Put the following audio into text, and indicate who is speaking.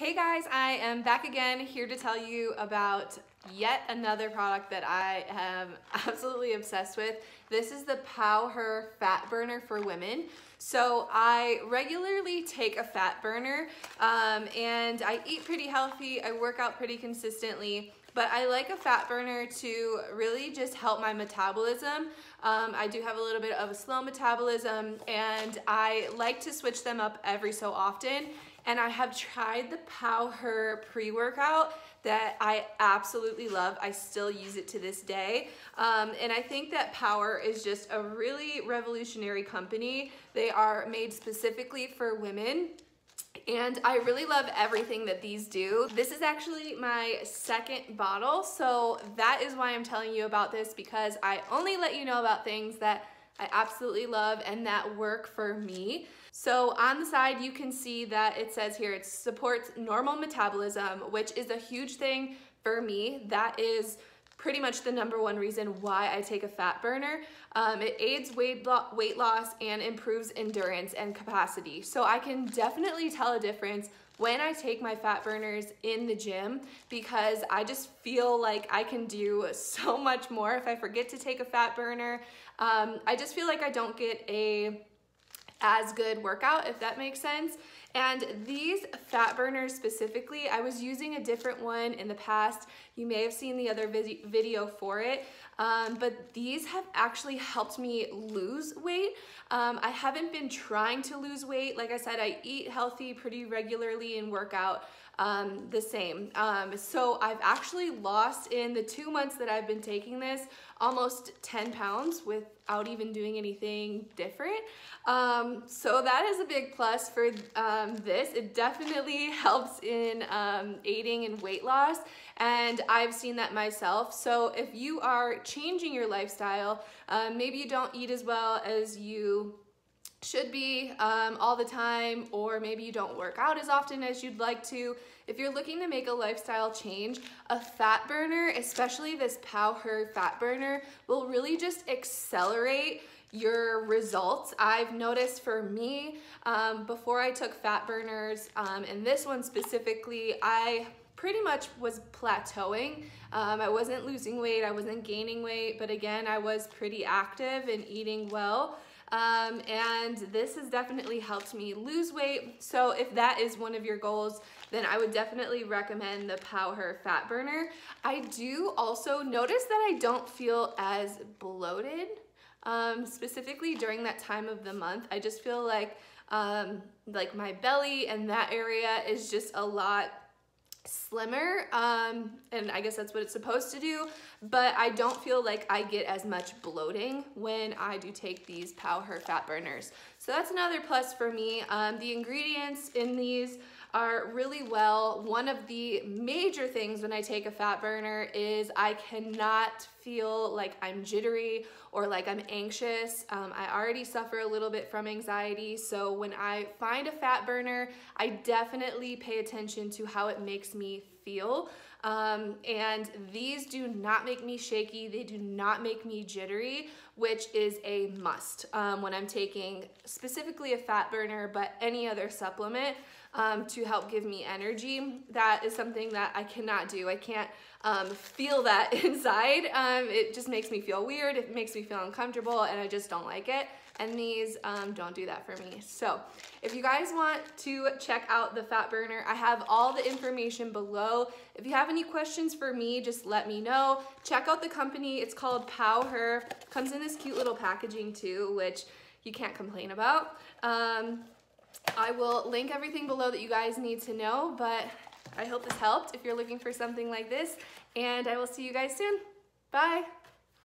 Speaker 1: Hey guys, I am back again here to tell you about yet another product that I am absolutely obsessed with. This is the PowHer Fat Burner for Women. So I regularly take a fat burner um, and I eat pretty healthy, I work out pretty consistently, but I like a fat burner to really just help my metabolism. Um, I do have a little bit of a slow metabolism and I like to switch them up every so often and I have tried the PowHer pre-workout that I absolutely love. I still use it to this day. Um, and I think that PowHer is just a really revolutionary company. They are made specifically for women and I really love everything that these do. This is actually my second bottle, so that is why I'm telling you about this because I only let you know about things that I absolutely love and that work for me. So on the side, you can see that it says here, it supports normal metabolism, which is a huge thing for me. That is pretty much the number one reason why I take a fat burner. Um, it aids weight, weight loss and improves endurance and capacity. So I can definitely tell a difference when I take my fat burners in the gym because I just feel like I can do so much more if I forget to take a fat burner. Um, I just feel like I don't get a as good workout, if that makes sense. And these fat burners specifically, I was using a different one in the past. You may have seen the other video for it, um, but these have actually helped me lose weight. Um, I haven't been trying to lose weight. Like I said, I eat healthy pretty regularly and work out um, the same. Um, so I've actually lost in the two months that I've been taking this almost 10 pounds without even doing anything different. Um, so that is a big plus for um, this. It definitely helps in um, aiding in weight loss and I've seen that myself. So if you are changing your lifestyle, um, maybe you don't eat as well as you should be um, all the time, or maybe you don't work out as often as you'd like to. If you're looking to make a lifestyle change, a fat burner, especially this PowHer fat burner, will really just accelerate your results. I've noticed for me, um, before I took fat burners, um, and this one specifically, I pretty much was plateauing. Um, I wasn't losing weight, I wasn't gaining weight, but again, I was pretty active and eating well. Um, and this has definitely helped me lose weight. So if that is one of your goals, then I would definitely recommend the PowHer Fat Burner. I do also notice that I don't feel as bloated, um, specifically during that time of the month. I just feel like um, like my belly and that area is just a lot slimmer um, and I guess that's what it's supposed to do but I don't feel like I get as much bloating when I do take these PowHer fat burners so that's another plus for me um, the ingredients in these are really well. One of the major things when I take a fat burner is I cannot feel like I'm jittery or like I'm anxious. Um, I already suffer a little bit from anxiety, so when I find a fat burner, I definitely pay attention to how it makes me feel. Um, and these do not make me shaky. They do not make me jittery, which is a must um, when I'm taking specifically a fat burner, but any other supplement um, to help give me energy. That is something that I cannot do. I can't um, feel that inside. Um, it just makes me feel weird. It makes me feel uncomfortable and I just don't like it. And these um, don't do that for me. So if you guys want to check out the fat burner, I have all the information below. If you have any questions for me, just let me know. Check out the company. It's called PowHer. Comes in this cute little packaging too, which you can't complain about. Um, I will link everything below that you guys need to know, but I hope this helped if you're looking for something like this, and I will see you guys soon. Bye.